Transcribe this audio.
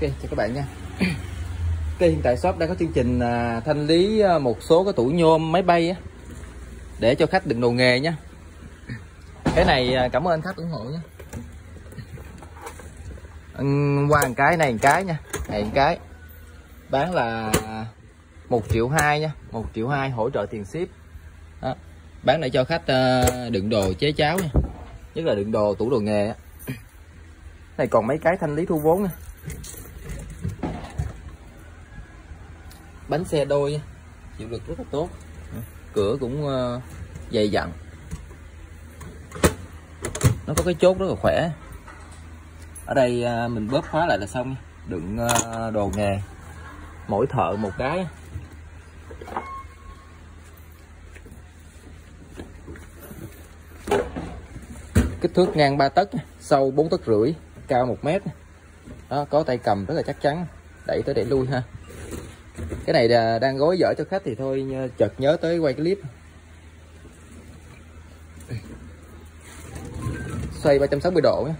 Ok chào các bạn nha. Ok hiện tại shop đang có chương trình à, thanh lý à, một số cái tủ nhôm máy bay á để cho khách đựng đồ nghề nha. Cái này à, cảm ơn khách ủng hộ nha. Qua một cái này một cái nha này một cái. Bán là một triệu hai nha một triệu hai hỗ trợ tiền ship. Đó. bán để cho khách à, đựng đồ chế cháo nha nhất là đựng đồ tủ đồ nghề á. Này còn mấy cái thanh lý thu vốn nha bánh xe đôi chịu lực rất là tốt. Cửa cũng ờ, dày dặn. Nó có cái chốt rất là khỏe. Ở đây ờ, mình bóp khóa lại là xong đựng ờ, đồ nghề. Mỗi thợ một cái. Kích thước ngang 3 tấc sâu 4 tấc rưỡi cao 1 mét đó, có tay cầm rất là chắc chắn. Đẩy tới đẩy lui ha cái này là đang gói dở cho khách thì thôi chợt nhớ tới quay clip. Xoay 360 độ nhé